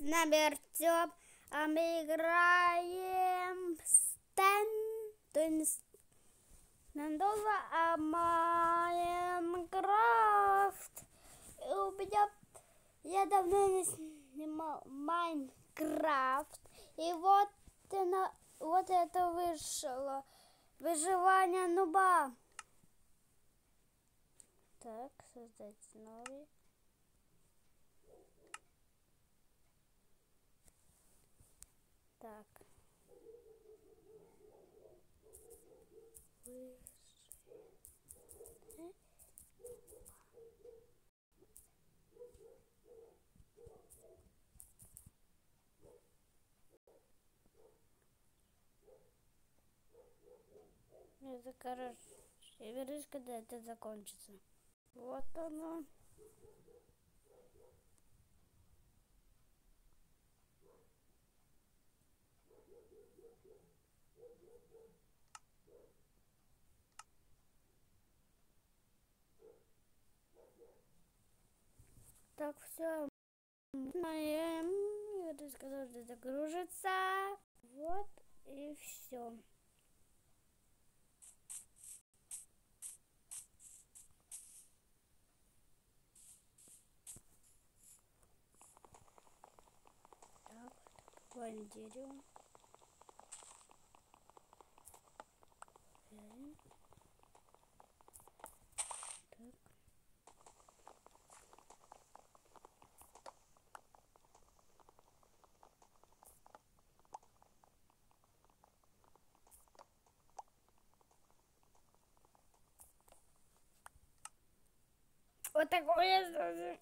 нами Артем, а мы играем Стэн, Нандова, а Майнкрафт. И у меня, я давно не снимал Майнкрафт. И вот, на, вот это вышло. Выживание нуба. Так, создать новый. Так. Это, короче, я вернусь, когда это закончится. Вот оно. Так, все. Моем. Я сказал, что загружится. Вот и все. Так, буквально дерево. 我的我也是？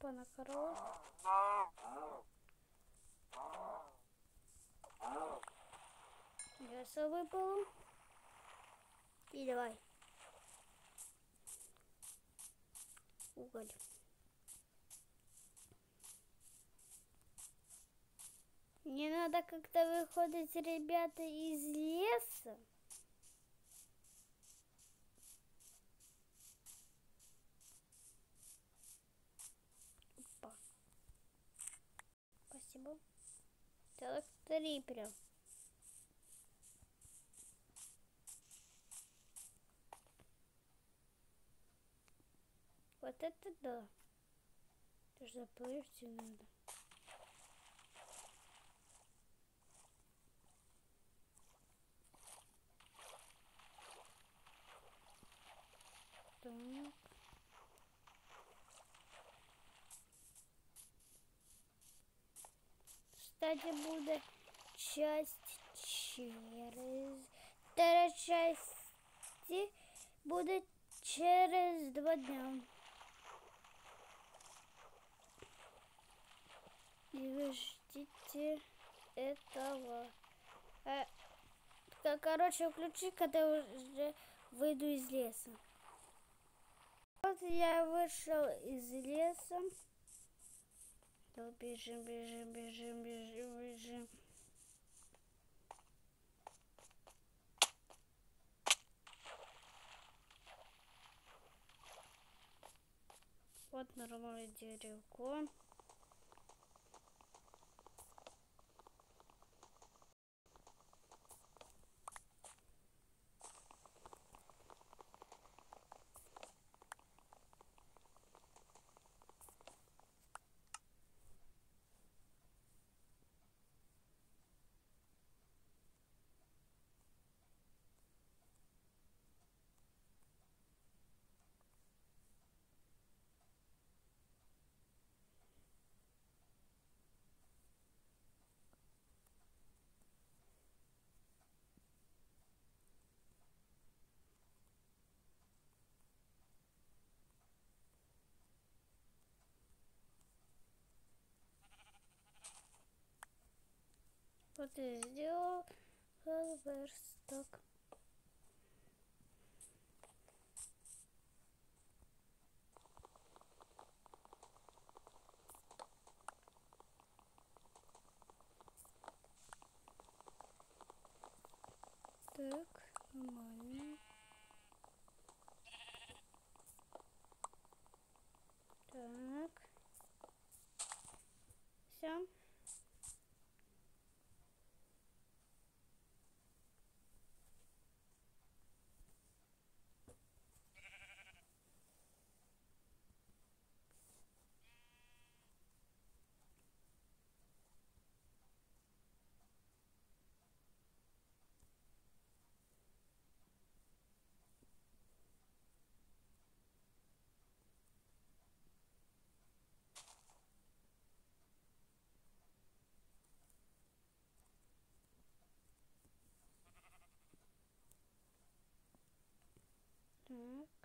Опа, на коров. Мясо выпало. И давай. Уголь. Мне надо как-то выходить, ребята, из леса. Целых три прям. Вот это да. Тоже заплывьте надо. Так. Кстати, будет часть через... Вторая часть будет через два дня. И вы ждите этого. А, короче, включи, когда уже выйду из леса. Вот я вышел из леса. То бежим, бежим, бежим, бежим, бежим. Вот нормальное деревко. Вот и сделал верстак. Так, нормально. Так. Все. Так.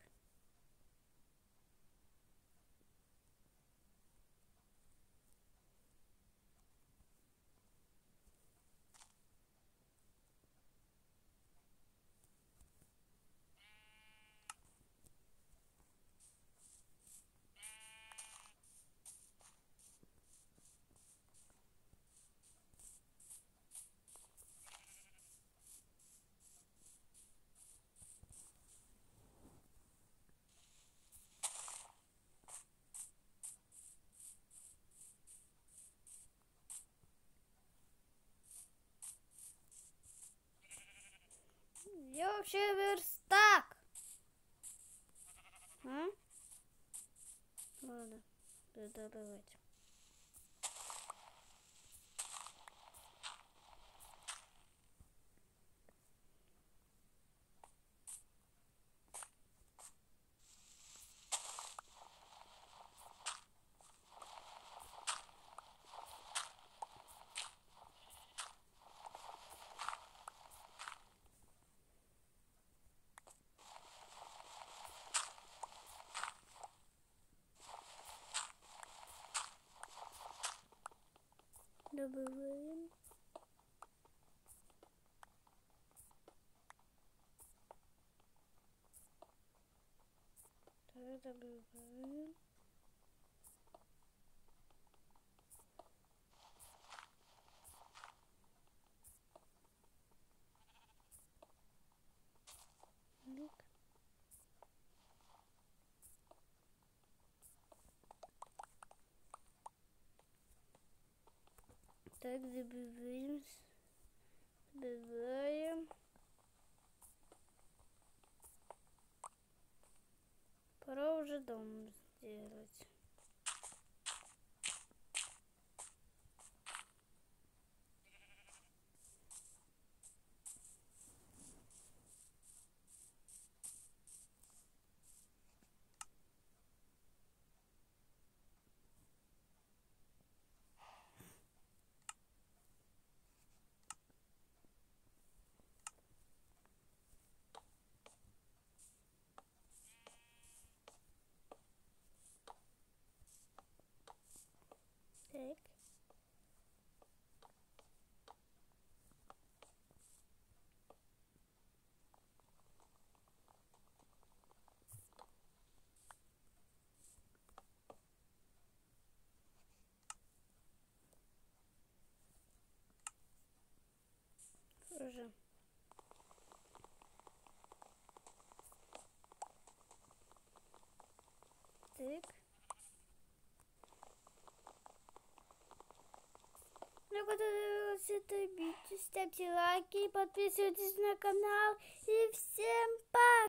Я вообще верстак. А? Ладно, передавайте. Добываем. Так, добываем. Так. Так, добываем. Добываем. Пора уже дом сделать. Так. Уже. Так. Ну, понравилось это видео, ставьте лайки, подписывайтесь на канал и всем пока!